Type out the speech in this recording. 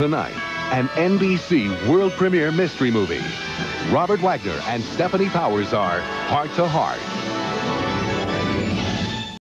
Tonight, an NBC world premiere mystery movie. Robert Wagner and Stephanie Powers are Heart to Heart.